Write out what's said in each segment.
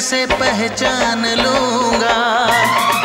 से पहचान लूँगा।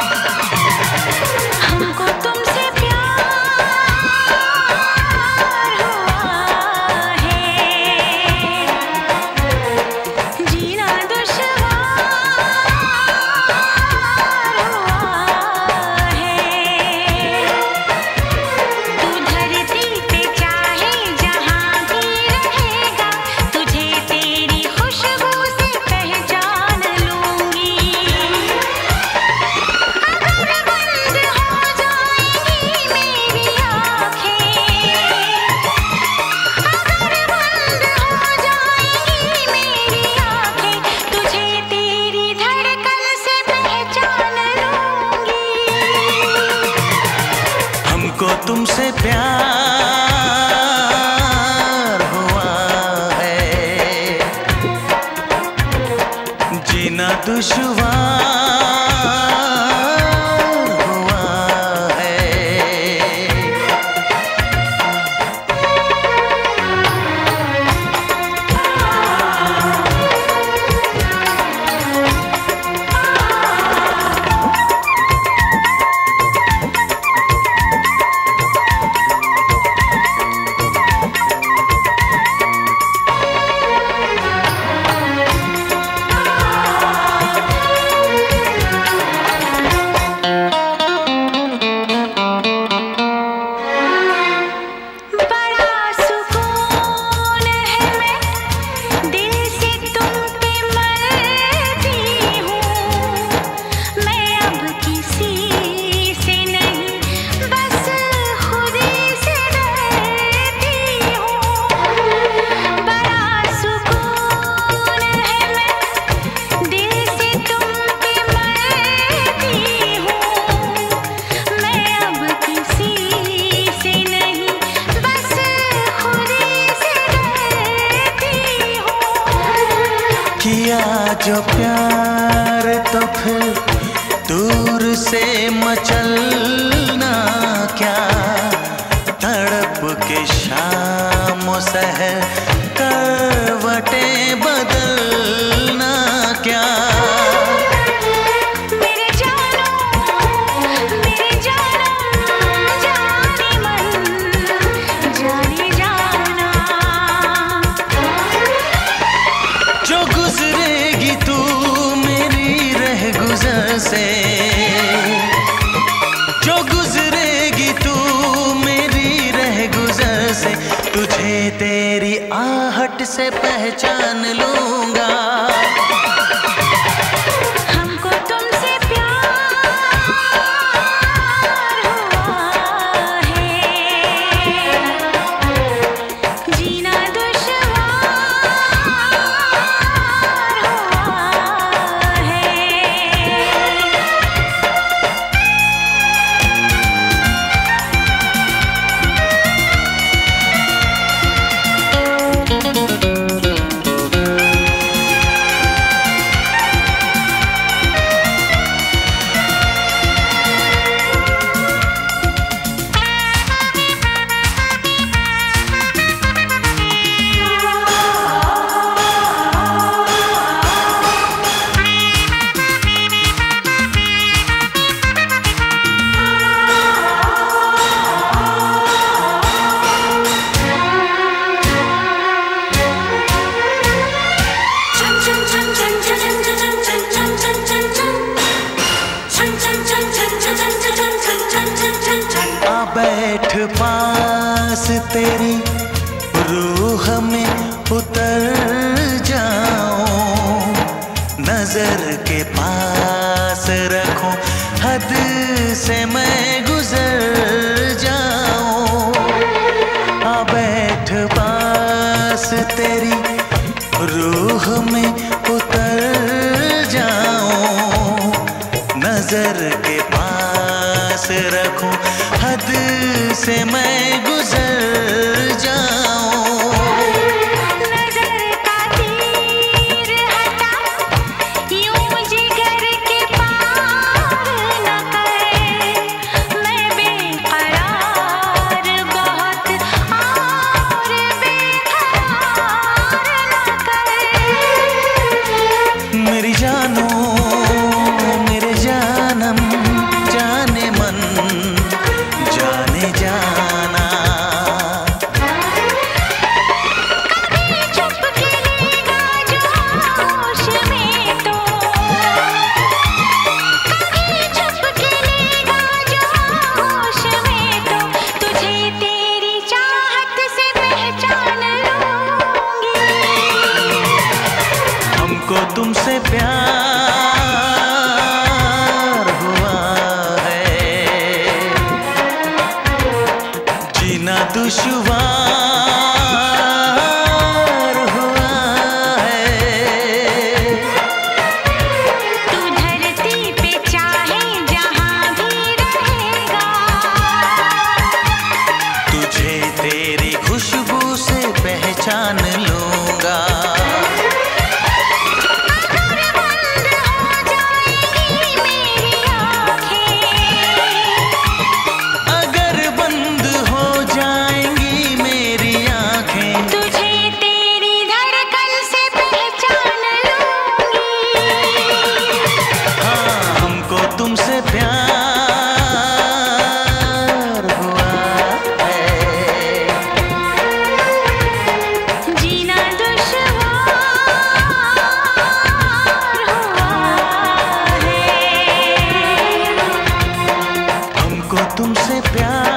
तुमसे प्यार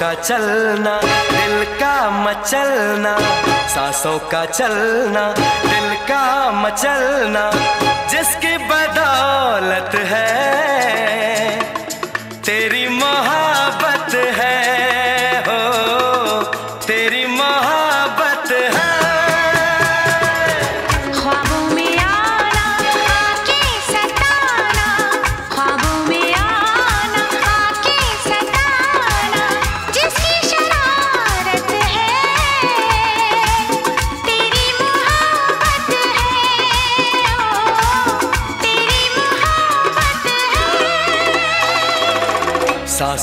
का चलना दिल का मचलना सांसों का चलना दिल का मचलना जिसकी बदौलत है।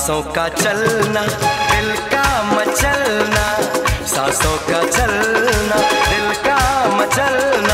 सांसों का चलना दिल का मचलना सांसों का चलना दिल का मचलना।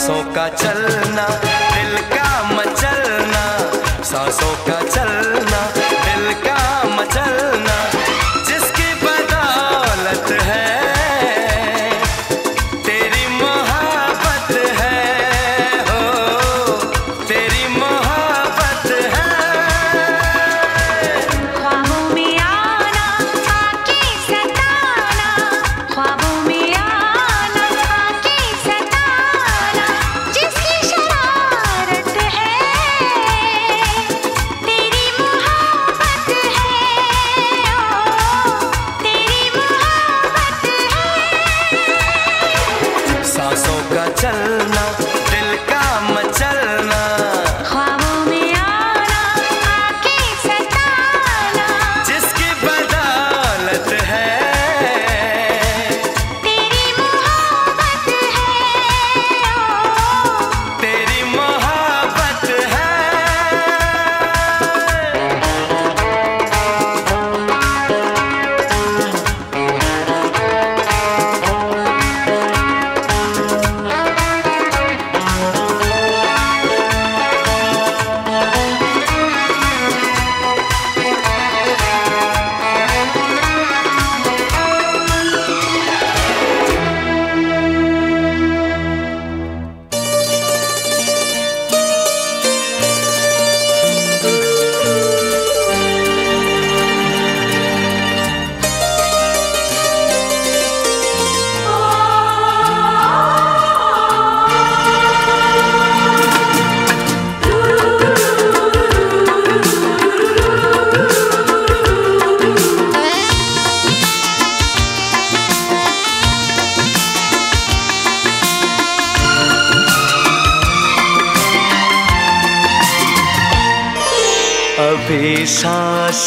सांसों का चलना दिल का मचलना सांसों का चलना।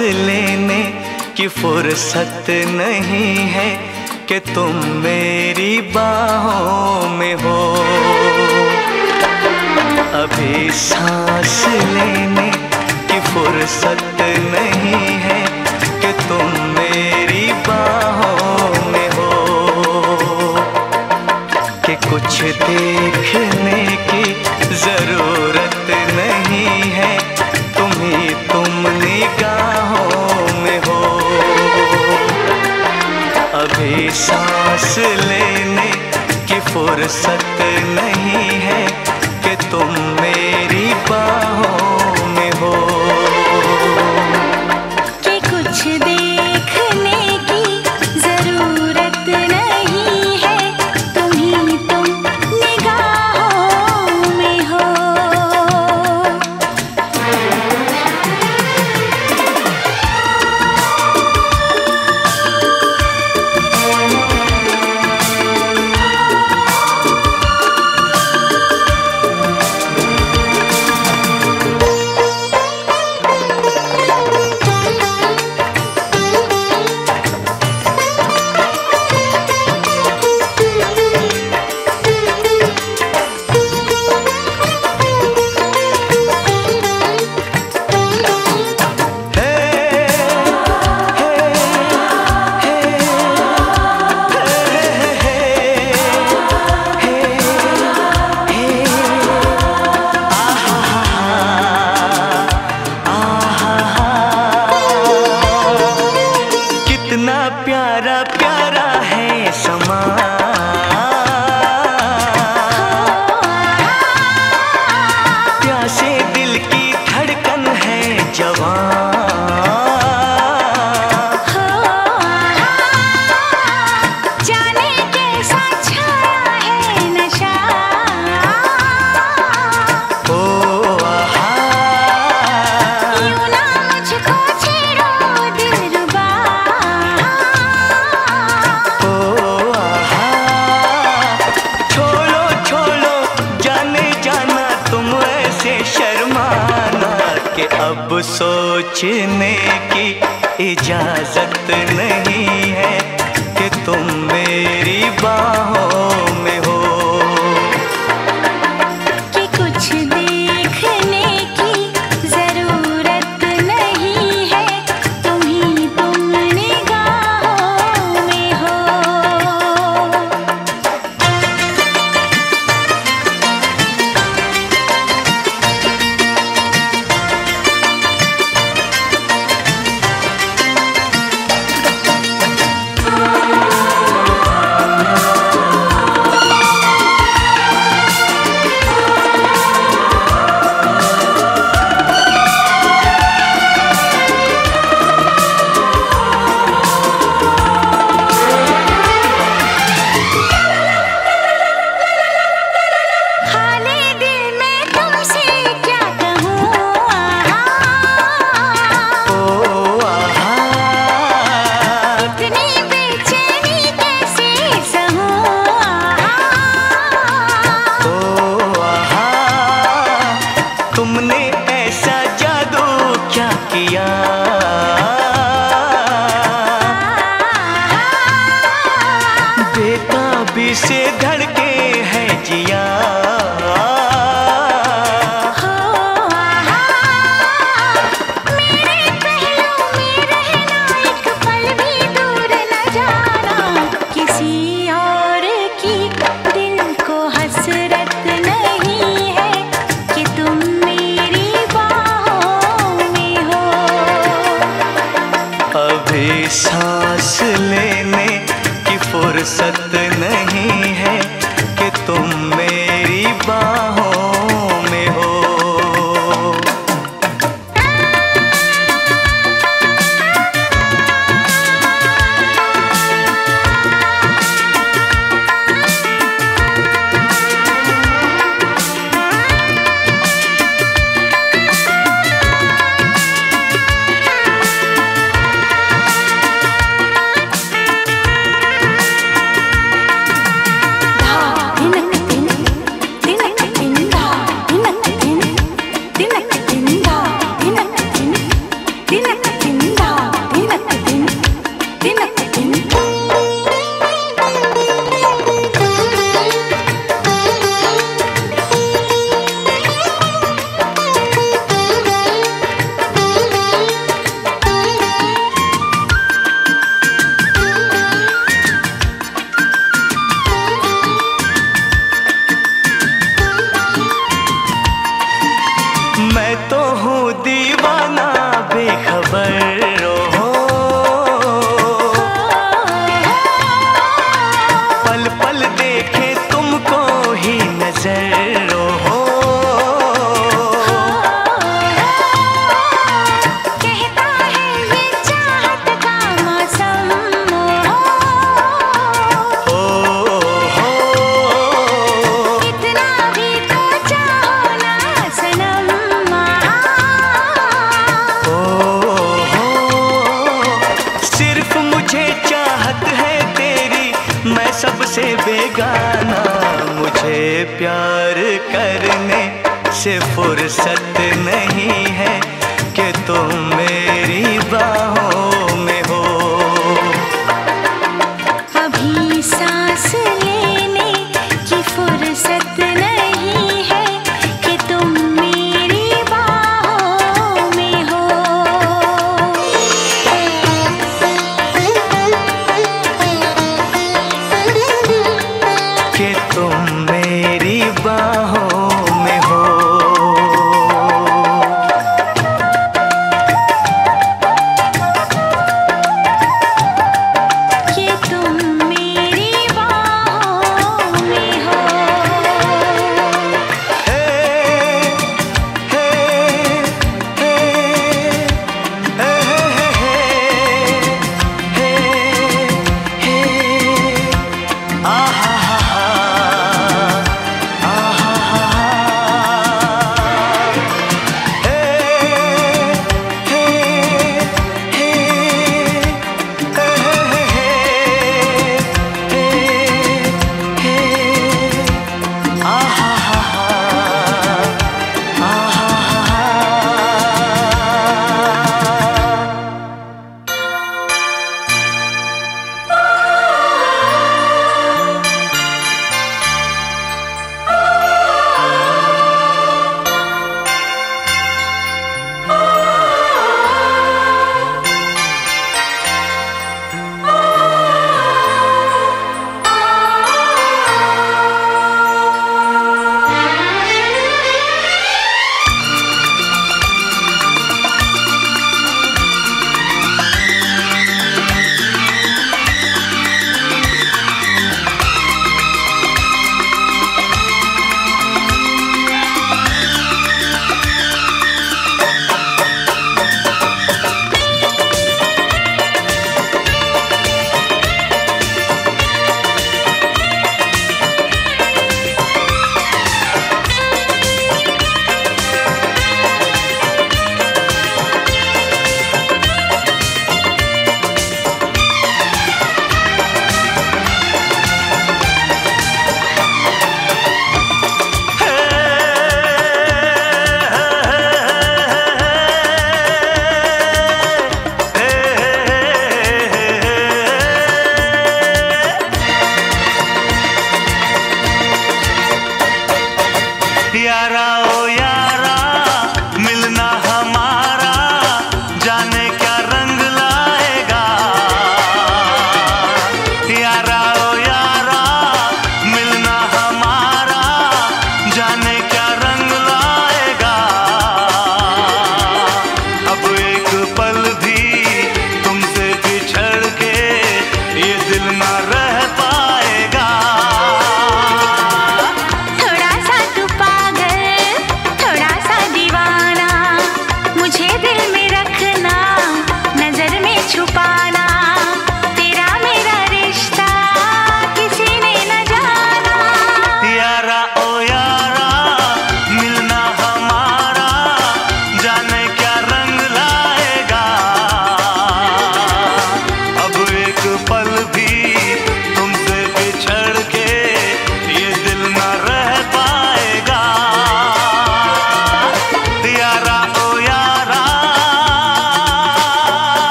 लेने की फुर्सत नहीं है कि तुम मेरी बाहों में हो। अभी सांस लेने की फुर्सत नहीं है कि तुम मेरी बाहों में हो। कि कुछ देखने की ज़रूरत नहीं है सांस लेने की फुर्सत नहीं है कि तुम से बेगाना मुझे प्यार करने से फुर्सत नहीं है कि तुम मेरी बात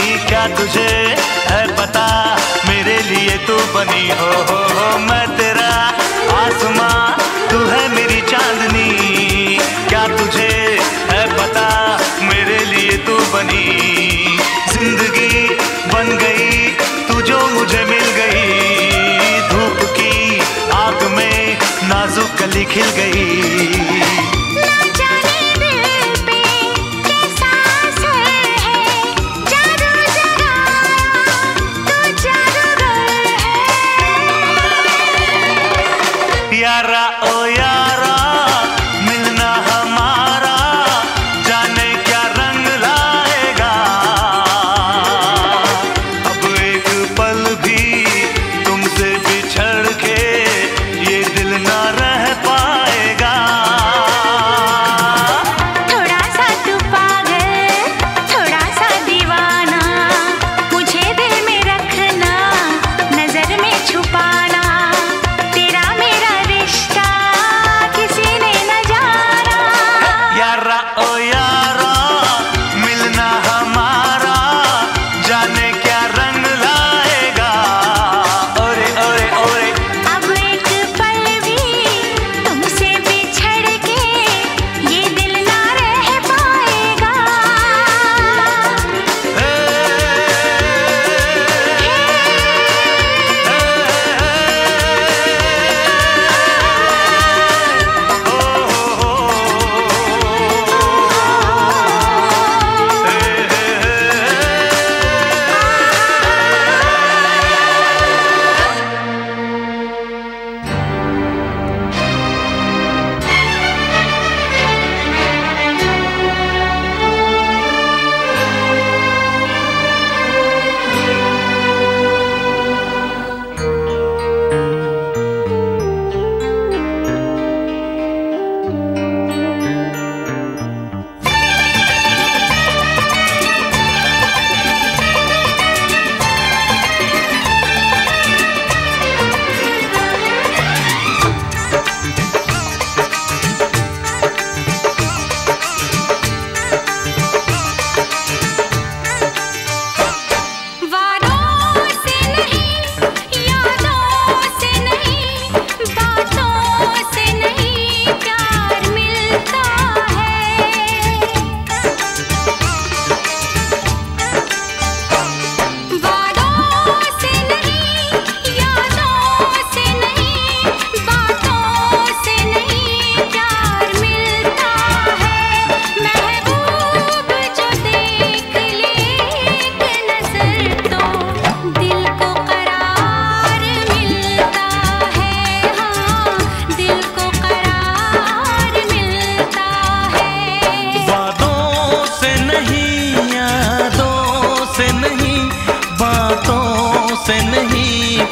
क्या तुझे है पता? मेरे लिए तू बनी हो, हो, हो मैं तेरा आसमां। तू है मेरी चांदनी। क्या तुझे है पता? मेरे लिए तू बनी। ज़िंदगी बन गई तू जो मुझे मिल गई। धूप की आग में नाजुक कली खिल गई।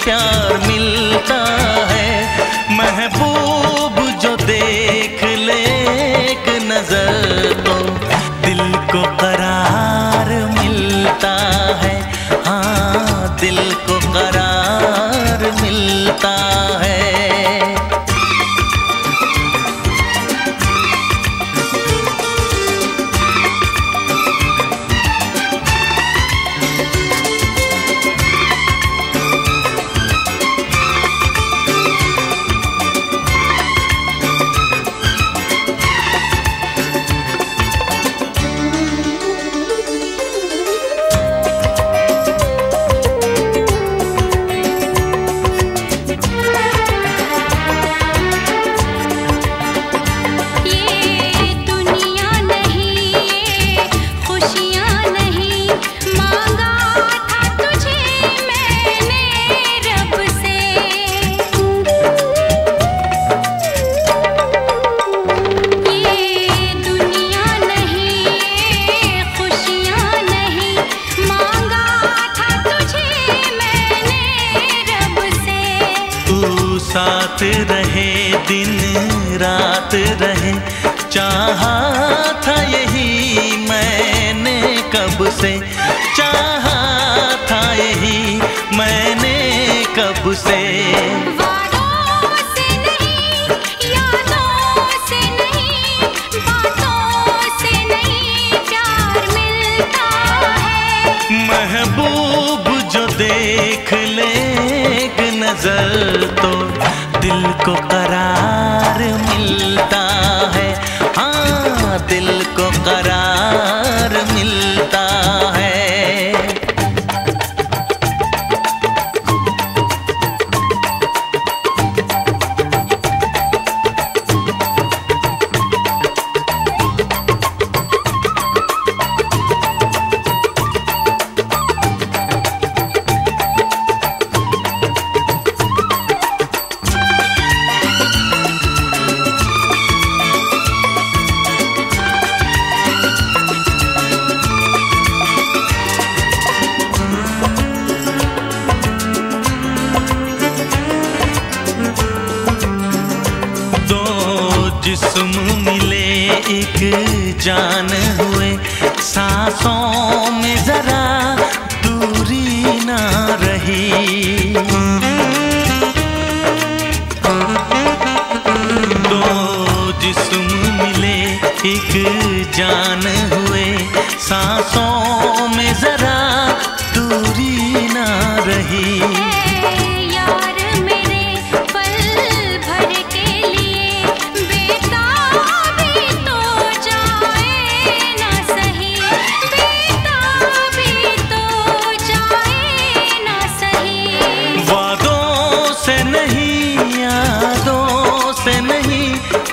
प्यार मिलता है महबूब नज़र तो दिल को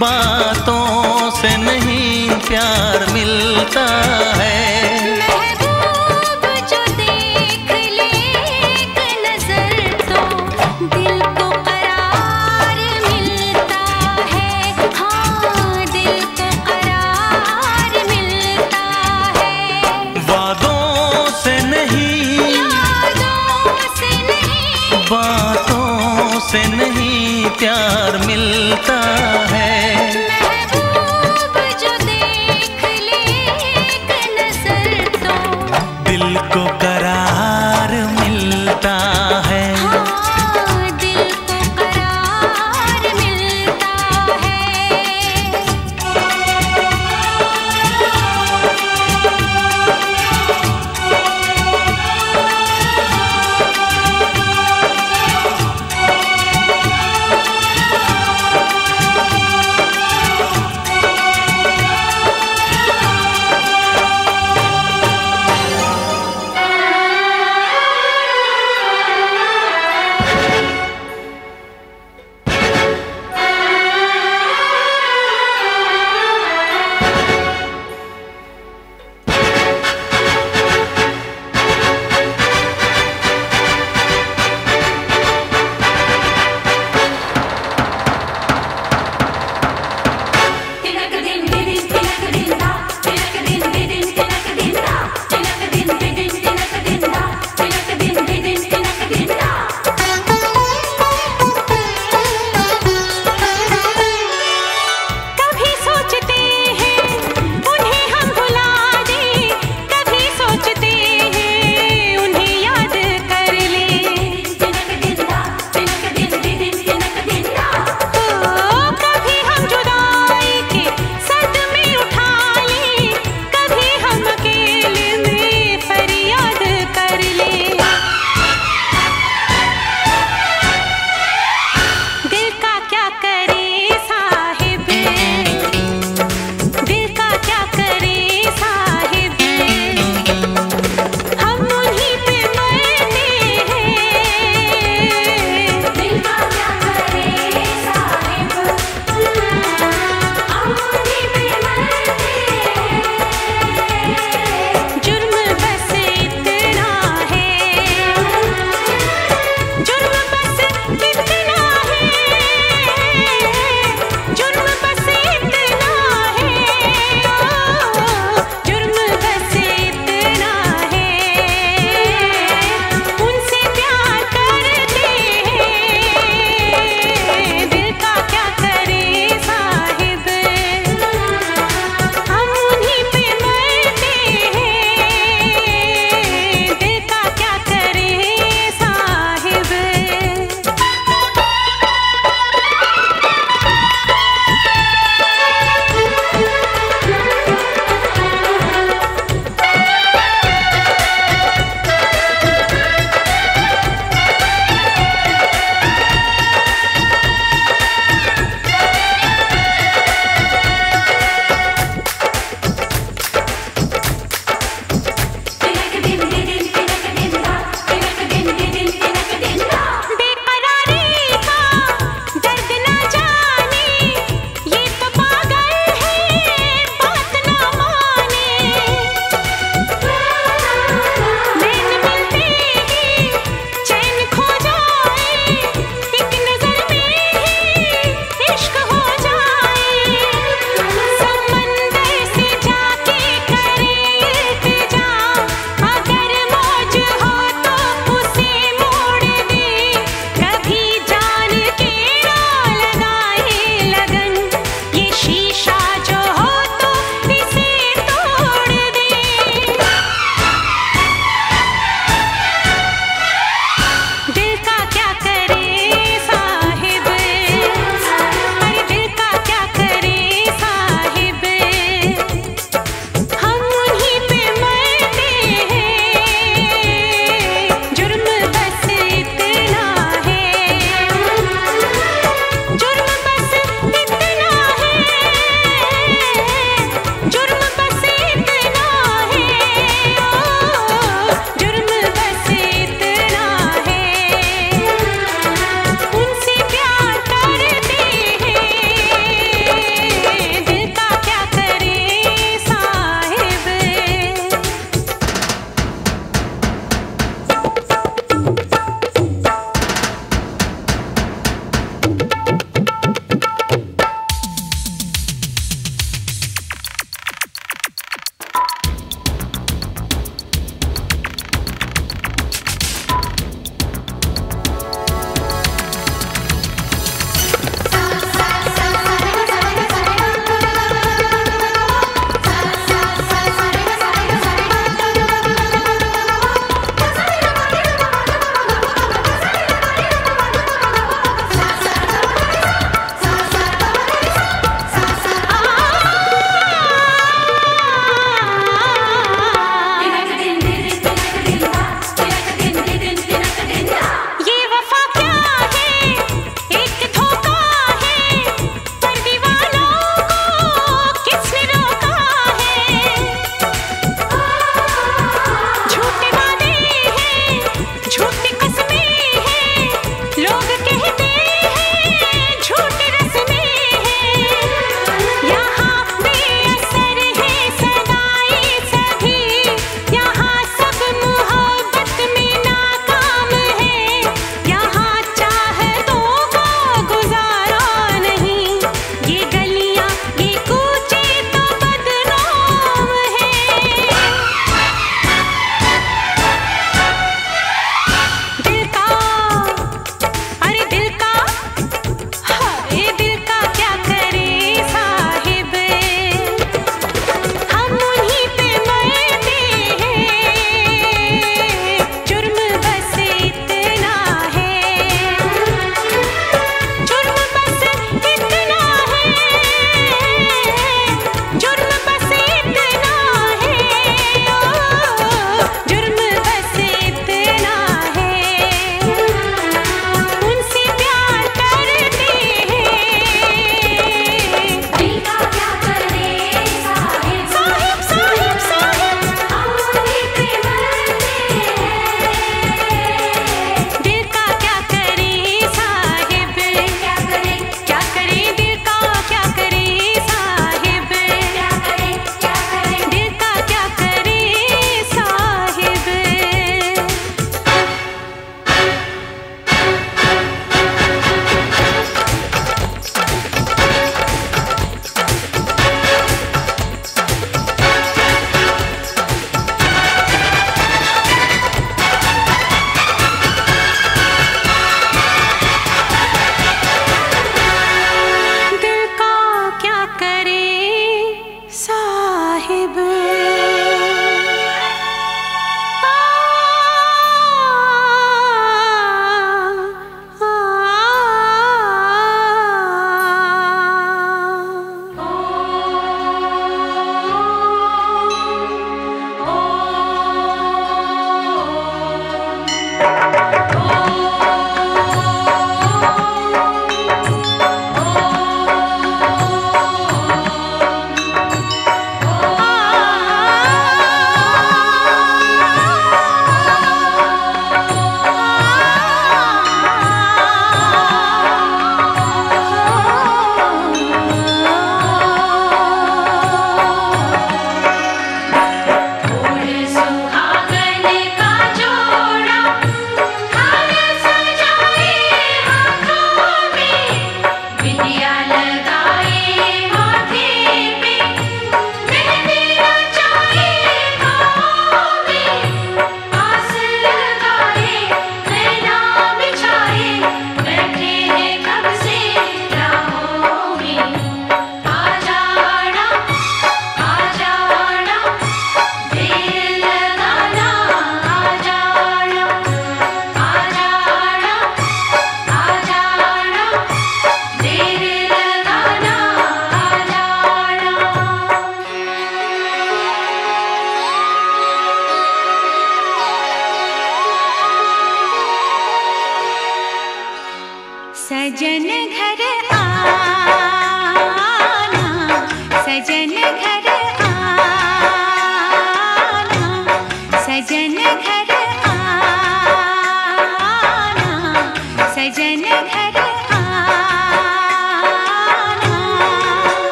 बातों से नहीं प्यार मिलता।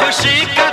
खुशी का